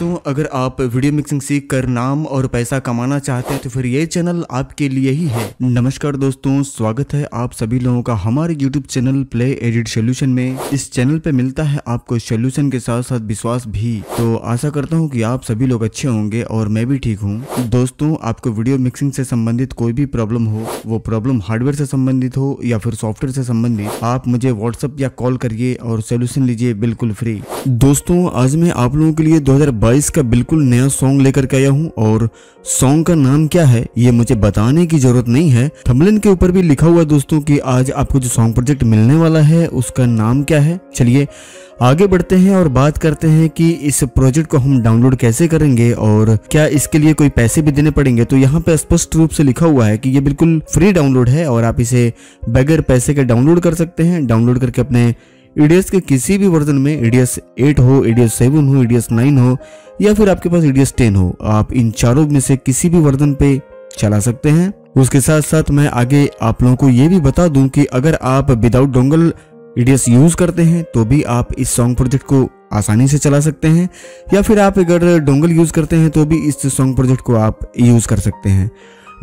दोस्तों अगर आप वीडियो मिक्सिंग सीख कर नाम और पैसा कमाना चाहते हैं तो फिर ये चैनल आपके लिए ही है। नमस्कार दोस्तों, स्वागत है आप सभी लोगों का हमारे YouTube channel play edit solution में। इस चैनल पे मिलता है आपको सोल्यूशन के साथ साथ विश्वास भी। तो आशा करता हूँ की आप सभी लोग अच्छे होंगे और मैं भी ठीक हूँ। दोस्तों, आपको वीडियो मिक्सिंग से संबंधित कोई भी प्रॉब्लम हो, वो प्रॉब्लम हार्डवेयर से संबंधित हो या फिर सॉफ्टवेयर से संबंधित, आप मुझे व्हाट्सअप या कॉल करिए और सोल्यूशन लीजिए बिल्कुल फ्री दोस्तों, आज मैं आप लोगों के लिए 2022 का बिल्कुल नया सॉन्ग लेकर के आया हूँ और सॉन्ग का नाम क्या है, ये मुझे बताने की ज़रूरत नहीं है। थंबनेल के ऊपर भी लिखा हुआ दोस्तों कि आज आपको जो सॉन्ग प्रोजेक्ट मिलने वाला है, उसका नाम क्या है। चलिए आगे बढ़ते हैं और बात करते हैं कि इस प्रोजेक्ट को हम डाउनलोड कैसे करेंगे और क्या इसके लिए कोई पैसे भी देने पड़ेंगे। तो यहाँ पे स्पष्ट रूप से लिखा हुआ है कि ये बिल्कुल फ्री डाउनलोड है और आप इसे बगैर पैसे के डाउनलोड कर सकते हैं। डाउनलोड करके अपने ईडीएस के किसी भी वर्जन में ईडीएस 8 हो ईडीएस 7 हो ईडीएस 9 हो, या फिर आपके पास ईडीएस 10 हो, आप इन चारों में से किसी भी वर्जन पे चला सकते हैं। उसके साथ साथ मैं आगे आप लोगों को ये भी बता दूँ कि अगर आप विदाउट डोंगल ईडीएस यूज़ करते हैं तो भी आप इस सॉन्ग प्रोजेक्ट को आसानी से चला सकते हैं, या फिर आप अगर डोंगल यूज़ करते हैं तो भी इस सॉन्ग प्रोजेक्ट को आप यूज़ कर सकते हैं।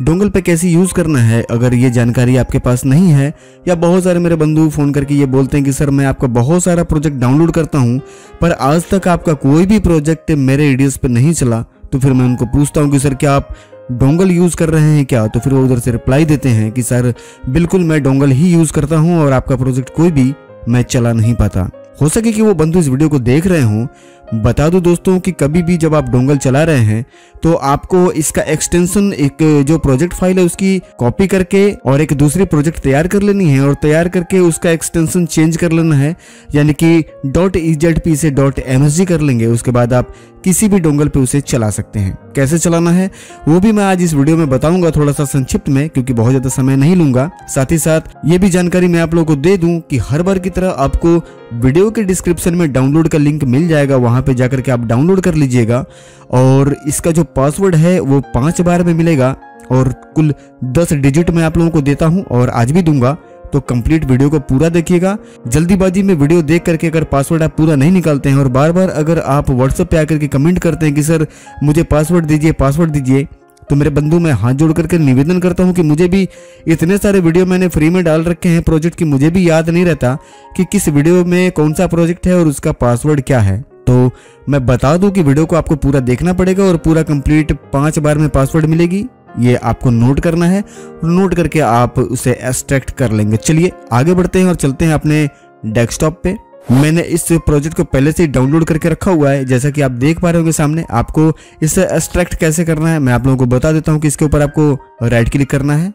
डोंगल पे कैसे यूज़ करना है? अगर ये जानकारी आपके पास नहीं है, या बहुत सारे मेरे बंधु फ़ोन करके ये बोलते हैं कि, सर, मैं आपका बहुत सारा प्रोजेक्ट डाउनलोड करता हूँ, पर आज तक आपका कोई भी प्रोजेक्ट मेरे एडियस पे नहीं चला तो फिर मैं उनको पूछता हूँ कि, सर, क्या आप डोंगल यूज़ कर रहे हैं क्या? तो फिर वो उधर से रिप्लाई देते हैं कि, सर, बिल्कुल मैं डोंगल ही यूज़ करता हूँ और आपका प्रोजेक्ट कोई भी मैं चला नहीं पाता। हो सके कि वो बंधु इस वीडियो को देख रहे हों बता दूँ दोस्तों कि कभी भी जब आप डोंगल चला रहे हैं तो आपको इसका एक्सटेंशन एक जो प्रोजेक्ट फ़ाइल है उसकी कॉपी करके और एक दूसरी प्रोजेक्ट तैयार कर लेनी है और तैयार करके उसका एक्सटेंशन चेंज कर लेना है, यानी कि डॉट ई से डॉट एम कर लेंगे। उसके बाद आप किसी भी डोंगल पे उसे चला सकते हैं। कैसे चलाना है? वो भी मैं आज इस वीडियो में बताऊँगा थोड़ा सा संक्षिप्त में, क्योंकि बहुत ज़्यादा समय नहीं लूँगा। साथ ही साथ, ये भी जानकारी मैं आप लोगों को दे दूँ कि हर बार की तरह आपको वीडियो के डिस्क्रिप्शन में डाउनलोड का लिंक मिल जाएगा, वहाँ पे जाकर के आप डाउनलोड कर लीजिएगा। और इसका जो पासवर्ड है, वो पाँच बार में मिलेगा और कुल दस डिजिट में आप लोगों को देता हूँ और आज भी दूँगा। तो कंप्लीट वीडियो को पूरा देखिएगा। जल्दीबाजी में वीडियो देख करके अगर पासवर्ड आप पूरा नहीं निकालते हैं और बार बार अगर आप व्हाट्सएप पे आकर के कमेंट करते हैं कि, सर, मुझे पासवर्ड दीजिए पासवर्ड दीजिए तो मेरे बंधु, मैं हाथ जोड़ करके निवेदन करता हूँ कि मुझे भी इतने सारे वीडियो मैंने फ्री में डाल रखे हैं प्रोजेक्ट की, मुझे भी याद नहीं रहता कि किस वीडियो में कौन सा प्रोजेक्ट है और उसका पासवर्ड क्या है। तो मैं बता दूँ कि वीडियो को आपको पूरा देखना पड़ेगा और पूरा कंप्लीट पाँच बार में पासवर्ड मिलेगी। ये आपको नोट करना है। नोट करके आप उसे एक्सट्रैक्ट कर लेंगे। चलिए, आगे बढ़ते हैं और चलते हैं अपने डेस्कटॉप पे। मैंने इस प्रोजेक्ट को पहले से ही डाउनलोड करके रखा हुआ है। जैसा कि आप देख पा रहे होंगे सामने, आपको इसे एक्सट्रैक्ट कैसे करना है, मैं आप लोगों को बता देता हूँ कि इसके ऊपर आपको राइट क्लिक करना है।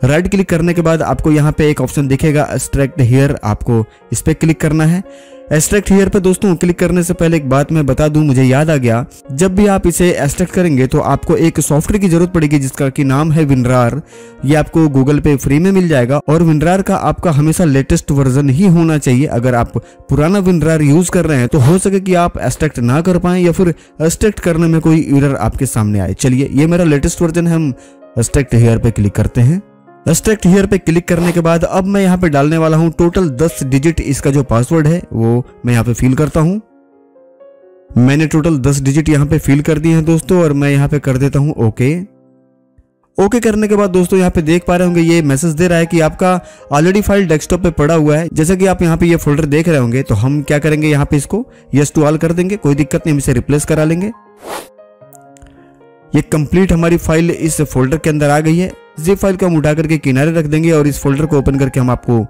राइट क्लिक करने के बाद आपको यहाँ पे एक ऑप्शन दिखेगा एक्सट्रैक्ट हेयर आपको इस पर क्लिक करना है। एक्सट्रैक्ट हेयर पे दोस्तों क्लिक करने से पहले एक बात मैं बता दूँ, मुझे याद आ गया, जब भी आप इसे एक्सट्रैक्ट करेंगे तो आपको एक सॉफ्टवेयर की ज़रूरत पड़ेगी, जिसका की नाम है विनरार ये आपको गूगल पे फ्री में मिल जाएगा और विनरार का आपका हमेशा लेटेस्ट वर्जन ही होना चाहिए। अगर आप पुराना विनरार यूज़ कर रहे हैं तो हो सके कि आप एक्सट्रैक्ट ना कर पाए या फिर एक्सट्रैक्ट करने में कोई एरर आपके सामने आए। चलिए, ये मेरा लेटेस्ट वर्जन है, हम एक्सट्रैक्ट हेयर पे क्लिक करते हैं। एक्सट्रैक्ट हियर पे क्लिक करने के बाद अब मैं यहाँ पे डालने वाला हूँ टोटल 10 डिजिट इसका जो पासवर्ड है, वो मैं यहाँ पे फिल करता हूँ। मैंने टोटल 10 डिजिट यहाँ पे फिल कर दिए हैं दोस्तों और मैं यहाँ पे कर देता हूँ ओके ओके करने के बाद दोस्तों यहाँ पे देख पा रहे होंगे, ये मैसेज दे रहा है कि आपका ऑलरेडी फ़ाइल डेस्कटॉप पे पड़ा हुआ है। जैसा कि आप यहाँ पे ये फोल्डर देख रहे होंगे तो हम क्या करेंगे यहाँ पे इसको यस टू ऑल कर देंगे, कोई दिक्कत नहीं, हम इसे रिप्लेस करा लेंगे। ये कंप्लीट हमारी फ़ाइल इस फोल्डर के अंदर आ गई है। जिप फ़ाइल को हम उठा करके किनारे रख देंगे और इस फोल्डर को ओपन करके हम आपको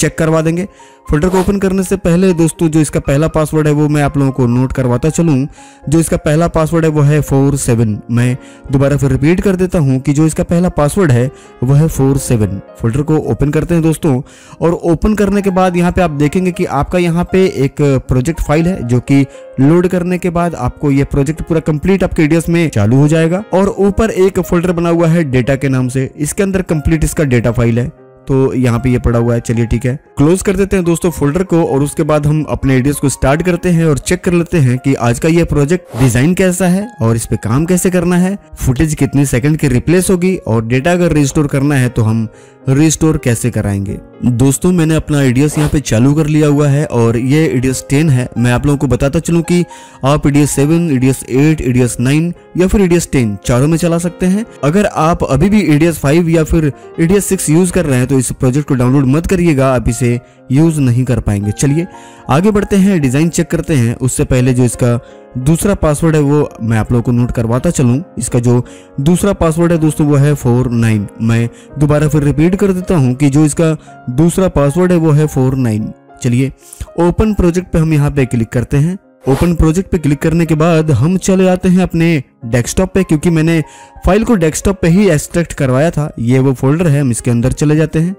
चेक करवा देंगे। फोल्डर को ओपन करने से पहले दोस्तों जो इसका पहला पासवर्ड है वो मैं आप लोगों को नोट करवाता चलूँ। जो इसका पहला पासवर्ड है वो है फोर सेवन। मैं दोबारा फिर रिपीट कर देता हूँ कि जो इसका पहला पासवर्ड है वो है फोर सेवन। फोल्डर को ओपन करते हैं दोस्तों और ओपन करने के बाद यहाँ पे आप देखेंगे कि आपका यहाँ पे एक प्रोजेक्ट फ़ाइल है जो कि लोड करने के बाद आपको ये प्रोजेक्ट पूरा कंप्लीट आपके एडियस में चालू हो जाएगा। और ऊपर एक फोल्डर बना हुआ है डेटा के नाम से। इसके अंदर कंप्लीट इसका डेटा फ़ाइल है। तो यहाँ पे ये पड़ा हुआ है। चलिए ठीक है। क्लोज कर देते हैं दोस्तों फोल्डर को और उसके बाद हम अपने एडियस को स्टार्ट करते हैं और चेक कर लेते हैं कि आज का ये प्रोजेक्ट डिज़ाइन कैसा है और इस पे काम कैसे करना है। फुटेज कितने सेकंड की रिप्लेस होगी और डेटा अगर रिस्टोर करना है तो हम रिस्टोर कैसे कराएँगे? दोस्तों मैंने अपना आइडियस यहाँ पे चालू कर लिया हुआ है और ये एडीएस 10 है। मैं आप लोगों को बताता चलूँ कि आप एडीएस 7, एडीएस 8, एडीएस 9 या फिर एडीएस 10 चारों में चला सकते हैं। अगर आप अभी भी एडीएस 5 या फिर एडीएस 6 यूज़ कर रहे हैं तो इस प्रोजेक्ट को डाउनलोड मत करिएगा। आप इसे यूज़ नहीं कर पाएँगे। चलिए, आगे बढ़ते हैं डिज़ाइन चेक करते हैं। उससे पहले जो इसका दूसरा पासवर्ड है, वो मैं आप लोगों को नोट करवाता चलूँ। इसका जो दूसरा पासवर्ड है दोस्तों, वो है फोर नाइन मैं दोबारा फिर रिपीट कर देता हूँ कि जो इसका दूसरा पासवर्ड है, वो है फोर नाइन चलिए ओपन प्रोजेक्ट पे हम यहाँ पे क्लिक करते हैं। ओपन प्रोजेक्ट पे क्लिक करने के बाद हम चले आते हैं अपने डेस्कटॉप पे, क्योंकि मैंने फ़ाइल को डेस्कटॉप पे ही एक्सट्रैक्ट करवाया था। ये वो फोल्डर है, हम इसके अंदर चले जाते हैं।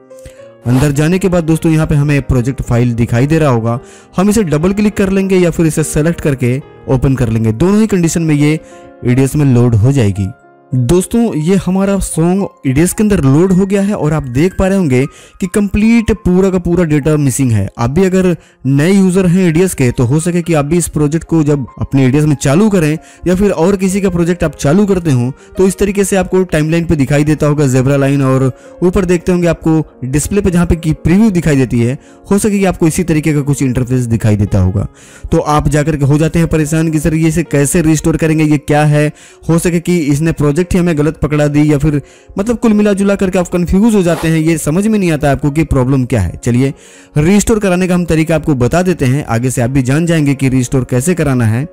अंदर जाने के बाद दोस्तों यहाँ पे हमें प्रोजेक्ट फ़ाइल दिखाई दे रहा होगा। हम इसे डबल क्लिक कर लेंगे या फिर इसे सेलेक्ट करके ओपन कर लेंगे। दोनों ही कंडीशन में ये ईडीएस में लोड हो जाएगी। दोस्तों, ये हमारा सॉन्ग ईडीएस के अंदर लोड हो गया है और आप देख पा रहे होंगे कि कंप्लीट पूरा का पूरा डेटा मिसिंग है। आप भी अगर नए यूज़र हैं ईडीएस के तो हो सके कि आप भी इस प्रोजेक्ट को जब अपने ईडीएस में चालू करें या फिर और किसी का प्रोजेक्ट आप चालू करते हो तो इस तरीके से आपको टाइमलाइन पे दिखाई देता होगा जेबरा लाइन और ऊपर देखते होंगे आपको डिस्प्ले पे जहाँ पे की प्रीव्यू दिखाई देती है, हो सके कि आपको इसी तरीके का कुछ इंटरफेस दिखाई देता होगा। तो आप जाकर के हो जाते हैं परेशान कि सर ये इसे कैसे रिस्टोर करेंगे, ये क्या है? हो सके कि इसने प्रोजेक्ट प्रोजेक्ट ही हमें गलत पकड़ा दी या फिर मतलब कुल मिला जुला करके आप कंफ्यूज हो जाते हैं, ये समझ में नहीं आता आपको कि प्रॉब्लम क्या है। चलिए रिस्टोर कराने का हम तरीका आपको बता देते हैं। आगे से आप भी जान जाएँगे कि रिस्टोर कैसे कराना है।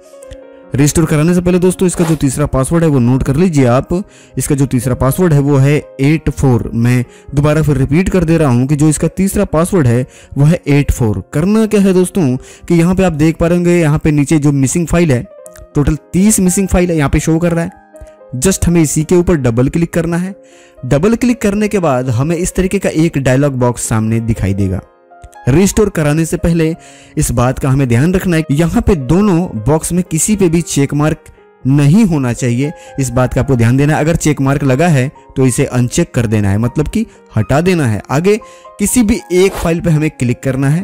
रिस्टोर कराने से पहले दोस्तों, इसका जो तीसरा पासवर्ड है वो नोट कर लीजिए आप। इसका जो तीसरा पासवर्ड है वो है एट फोर मैं दोबारा फिर रिपीट कर दे रहा हूँ कि जो इसका तीसरा पासवर्ड है वो है एट फोर करना क्या है दोस्तों कि यहाँ पे आप देख पा रहे होंगे, यहाँ पे नीचे जो मिसिंग फ़ाइल है टोटल तीस मिसिंग फ़ाइल है, यहाँ पे शो कर रहा है। जस्ट हमें इसी के ऊपर डबल क्लिक करना है। डबल क्लिक करने के बाद हमें इस तरीके का एक डायलॉग बॉक्स सामने दिखाई देगा। रिस्टोर कराने से पहले इस बात का हमें ध्यान रखना है कि यहाँ पे दोनों बॉक्स में किसी पे भी चेक मार्क नहीं होना चाहिए। इस बात का आपको ध्यान देना है। अगर चेक मार्क लगा है तो इसे अनचेक कर देना है। मतलब कि हटा देना है। आगे किसी भी एक फ़ाइल पे हमें क्लिक करना है।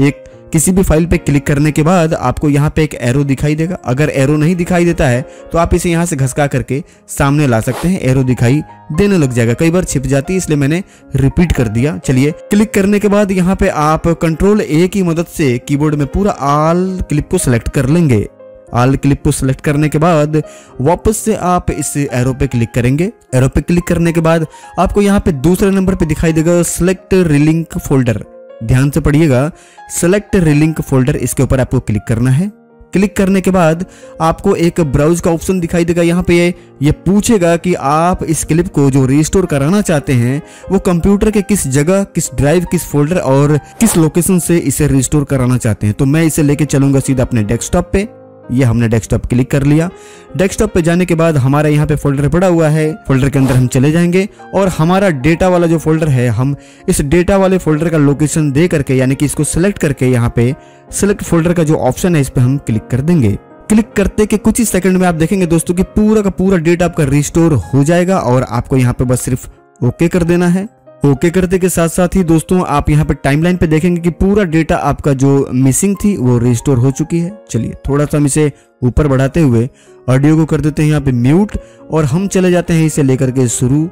एक किसी भी फ़ाइल पे क्लिक करने के बाद आपको यहाँ पे एक एरो दिखाई देगा। अगर एरो नहीं दिखाई देता है तो आप इसे यहाँ से घसका करके सामने ला सकते हैं। एरो दिखाई देने लग जाएगा। कई बार छिप जाती है, इसलिए मैंने रिपीट कर दिया। चलिए क्लिक करने के बाद यहाँ पे आप कंट्रोल ए की मदद से कीबोर्ड में पूरा आल क्लिप को सिलेक्ट कर लेंगे। आल क्लिप को सिलेक्ट करने के बाद वापस से आप इस एरो पे क्लिक करेंगे। एरो पे क्लिक करने के बाद आपको यहाँ पे दूसरे नंबर पे दिखाई देगा सिलेक्ट रिलिंक फोल्डर ध्यान से पढ़िएगा। सेलेक्ट रिलिंक फोल्डर इसके ऊपर आपको क्लिक करना है। क्लिक करने के बाद आपको एक ब्राउज का ऑप्शन दिखाई देगा यहाँ पे। ये ये पूछेगा कि आप इस क्लिप को जो रिस्टोर कराना चाहते हैं, वो कंप्यूटर के किस जगह, किस ड्राइव किस फोल्डर और किस लोकेशन से इसे रिस्टोर कराना चाहते हैं। तो मैं इसे लेके चलूँगा सीधा अपने डेस्कटॉप पे। ये हमने डेस्कटॉप क्लिक कर लिया। डेस्कटॉप पे जाने के बाद हमारा यहाँ पे फोल्डर पड़ा हुआ है। फोल्डर के अंदर हम चले जाएँगे और हमारा डेटा वाला जो फोल्डर है, हम इस डेटा वाले फोल्डर का लोकेशन दे करके, यानी कि इसको सिलेक्ट करके यहाँ पे सिलेक्ट फोल्डर का जो ऑप्शन है, इस पर हम क्लिक कर देंगे। क्लिक करते के कुछ ही सेकंड में आप देखेंगे दोस्तों कि पूरा का पूरा डेटा आपका रिस्टोर हो जाएगा और आपको यहाँ पे बस सिर्फ़ ओके कर देना है। ओके करते के साथ साथ ही दोस्तों, आप यहाँ पर टाइमलाइन पे देखेंगे कि पूरा डेटा आपका जो मिसिंग थी, वो रिस्टोर हो चुकी है। चलिए थोड़ा सा हम इसे ऊपर बढ़ाते हुए ऑडियो को कर देते हैं यहाँ पे म्यूट और हम चले जाते हैं इसे लेकर के शुरू,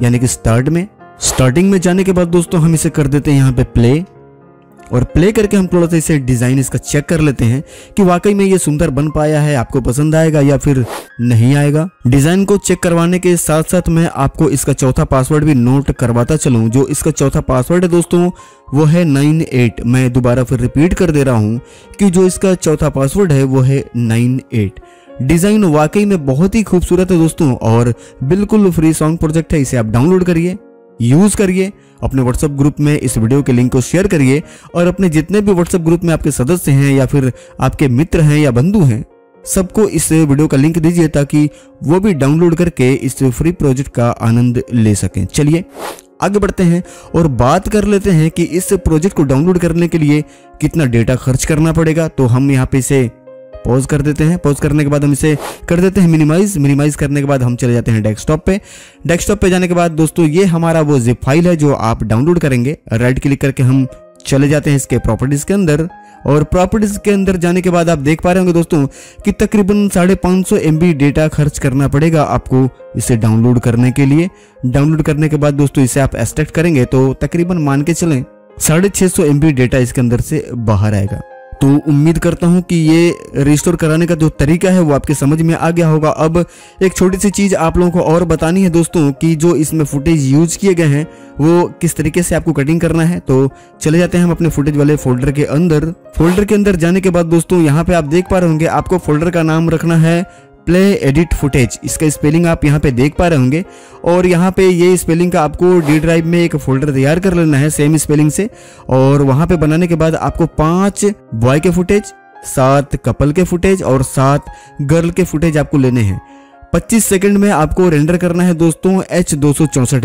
यानी कि स्टार्ट में। स्टार्टिंग में जाने के बाद दोस्तों, हम इसे कर देते हैं यहाँ पे प्ले और प्ले करके हम थोड़ा सा इसे डिज़ाइन इसका चेक कर लेते हैं कि वाकई में ये सुंदर बन पाया है, आपको पसंद आएगा या फिर नहीं आएगा। डिज़ाइन को चेक करवाने के साथ साथ मैं आपको इसका चौथा पासवर्ड भी नोट करवाता चलूँ, जो इसका चौथा पासवर्ड है दोस्तों, वो है नाइन एट। मैं दोबारा फिर रिपीट कर दे रहा हूँ कि जो इसका चौथा पासवर्ड है, वो है नाइन एट। डिज़ाइन वाकई में बहुत ही खूबसूरत है दोस्तों, और बिल्कुल फ्री सॉन्ग प्रोजेक्ट है, इसे आप डाउनलोड करिए। यूज़ करिए, अपने व्हाट्सएप ग्रुप में इस वीडियो के लिंक को शेयर करिए और अपने जितने भी व्हाट्सएप ग्रुप में आपके सदस्य हैं या फिर आपके मित्र हैं या बंधु हैं, सबको इस वीडियो का लिंक दीजिए ताकि वो भी डाउनलोड करके इस फ्री प्रोजेक्ट का आनंद ले सकें। चलिए, आगे बढ़ते हैं और बात कर लेते हैं कि इस प्रोजेक्ट को डाउनलोड करने के लिए कितना डेटा खर्च करना पड़ेगा। तो हम यहाँ पे इसे पॉज कर देते हैं। पॉज करने के बाद हम इसे कर देते हैं मिनिमाइज मिनिमाइज करने के बाद हम चले जाते हैं डेस्कटॉप पे। डेस्कटॉप पे जाने के बाद दोस्तों, ये हमारा वो जिप फ़ाइल है जो आप डाउनलोड करेंगे। राइट क्लिक करके हम चले जाते हैं इसके प्रॉपर्टीज़ के अंदर। और प्रॉपर्टीज़ के अंदर जाने के बाद आप देख पा रहे होंगे दोस्तों कि तकरीबन साढ़े पाँच सौ एम डेटा खर्च करना पड़ेगा आपको इसे डाउनलोड करने के लिए। डाउनलोड करने के बाद दोस्तों इसे आप एक्सट्रैक्ट करेंगे तो तकरीबन मान के चलें, साढ़े छः सौ डेटा इसके अंदर से बाहर आएगा। तो उम्मीद करता हूँ कि ये रिस्टोर कराने का जो तरीका है वो आपके समझ में आ गया होगा। अब एक छोटी सी चीज़ आप लोगों को और बतानी है दोस्तों कि जो इसमें फुटेज यूज़ किए गए हैं, वो किस तरीके से आपको कटिंग करना है। तो चले जाते हैं हम अपने फुटेज वाले फोल्डर के अंदर। फोल्डर के अंदर जाने के बाद दोस्तों, यहाँ पे आप देख पा रहे होंगे, आपको फोल्डर का नाम रखना है प्ले एडिट फुटेज इसका स्पेलिंग आप यहाँ पे देख पा रहे होंगे। और यहाँ पे ये स्पेलिंग का आपको डी ड्राइव में एक फोल्डर तैयार कर लेना है सेम स्पेलिंग से। और वहाँ पे बनाने के बाद आपको पाँच बॉय के फुटेज सात कपल के फुटेज और सात गर्ल के फुटेज आपको लेने हैं। 25 सेकंड में आपको रेंडर करना है दोस्तों एच दो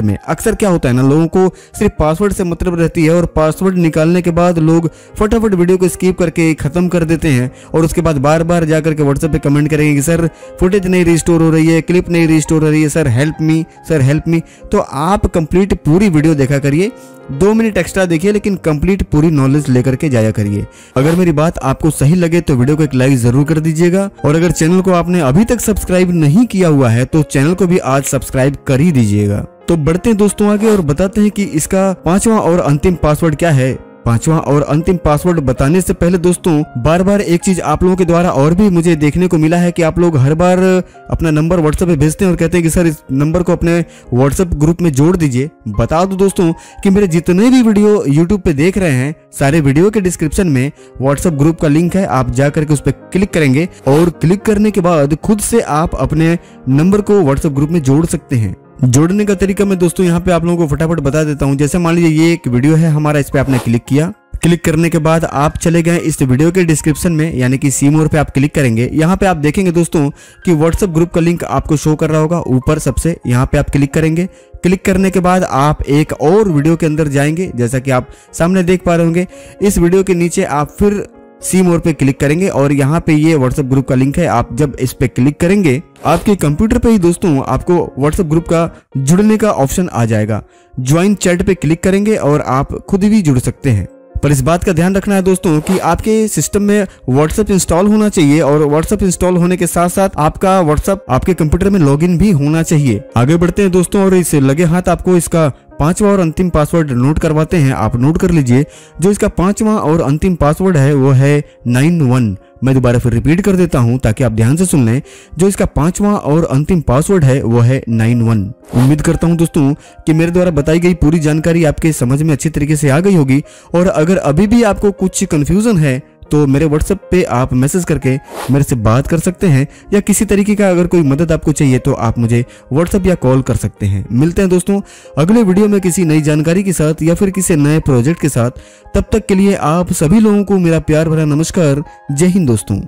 में। अक्सर क्या होता है ना, लोगों को सिर्फ़ पासवर्ड से मतलब रहती है और पासवर्ड निकालने के बाद लोग फटाफट वीडियो को स्कीप करके खत्म कर देते हैं और उसके बाद बार बार जाकर के व्हाट्सएप पे कमेंट करेंगे कि, सर फुटेज नहीं रिस्टोर हो रही है क्लिप नहीं रिस्टोर हो रही है, sir help me sir help me तो आप कंप्लीट पूरी वीडियो देखा करिए। दो मिनट एक्स्ट्रा देखिए, लेकिन कंप्लीट पूरी नॉलेज लेकर के जाया करिए। अगर मेरी बात आपको सही लगे तो वीडियो को एक लाइक ज़रूर कर दीजिएगा। और अगर चैनल को आपने अभी तक सब्सक्राइब नहीं किया हुआ है तो चैनल को भी आज सब्सक्राइब कर ही दीजिएगा। तो बढ़ते हैं दोस्तों आगे और बताते हैं कि इसका पांचवा और अंतिम पासवर्ड क्या है। पांचवा और अंतिम पासवर्ड बताने से पहले दोस्तों बार बार एक चीज़ आप लोगों के द्वारा और भी मुझे देखने को मिला है कि आप लोग हर बार अपना नंबर व्हाट्सएप पे भेजते हैं और कहते हैं कि, सर, इस नंबर को अपने व्हाट्सएप ग्रुप में जोड़ दीजिए। बता दो दोस्तों कि मेरे जितने भी वीडियो यूट्यूब पे देख रहे हैं, सारे वीडियो के डिस्क्रिप्शन में व्हाट्सएप ग्रुप का लिंक है, आप जा करके उस पर क्लिक करेंगे और क्लिक करने के बाद खुद से आप अपने नंबर को व्हाट्सएप ग्रुप में जोड़ सकते हैं। जोड़ने का तरीका मैं दोस्तों यहाँ पे आप लोगों को फटाफट बता देता हूँ। जैसे मान लीजिए ये एक वीडियो है, हमारा इस पे आपने क्लिक किया। क्लिक करने के बाद आप चले गए इस वीडियो के डिस्क्रिप्शन में, यानी कि सी मोर पे आप क्लिक करेंगे। यहाँ पे आप देखेंगे दोस्तों कि व्हाट्सअप ग्रुप का लिंक आपको शो कर रहा होगा। ऊपर सबसे यहाँ पे आप क्लिक करेंगे। क्लिक करने के बाद आप एक और वीडियो के अंदर जाएँगे, जैसा कि आप सामने देख पा रहे होंगे। इस वीडियो के नीचे आप फिर सी मोर पे क्लिक करेंगे और यहाँ पे ये व्हाट्सएप ग्रुप का लिंक है, आप जब इस पे क्लिक करेंगे, आपके कंप्यूटर पे ही दोस्तों आपको व्हाट्सएप ग्रुप का जुड़ने का ऑप्शन आ जाएगा। ज्वाइन चैट पे क्लिक करेंगे और आप खुद भी जुड़ सकते हैं। पर इस बात का ध्यान रखना है दोस्तों कि आपके सिस्टम में व्हाट्सएप इंस्टॉल होना चाहिए और व्हाट्सएप इंस्टॉल होने के साथ साथ आपका व्हाट्सएप आपके कंप्यूटर में लॉगिन भी होना चाहिए। आगे बढ़ते हैं दोस्तों और इसे लगे हाथ आपको इसका पांचवा और अंतिम पासवर्ड नोट करवाते हैं। आप नोट कर लीजिए। जो इसका पांचवा और अंतिम पासवर्ड है, वो है नाइन वन। मैं दोबारा फिर रिपीट कर देता हूँ ताकि आप ध्यान से सुन लें। जो इसका पांचवा और अंतिम पासवर्ड है, वो है नाइन वन। उम्मीद करता हूँ दोस्तों कि मेरे द्वारा बताई गई पूरी जानकारी आपके समझ में अच्छी तरीके से आ गई होगी। और अगर अभी भी आपको कुछ कंफ्यूजन है तो मेरे व्हाट्सएप पे आप मैसेज करके मेरे से बात कर सकते हैं या किसी तरीके का अगर कोई मदद आपको चाहिए तो आप मुझे व्हाट्सएप या कॉल कर सकते हैं। मिलते हैं दोस्तों अगले वीडियो में किसी नई जानकारी के साथ या फिर किसी नए प्रोजेक्ट के साथ। तब तक के लिए आप सभी लोगों को मेरा प्यार भरा नमस्कार। जय हिंद दोस्तों।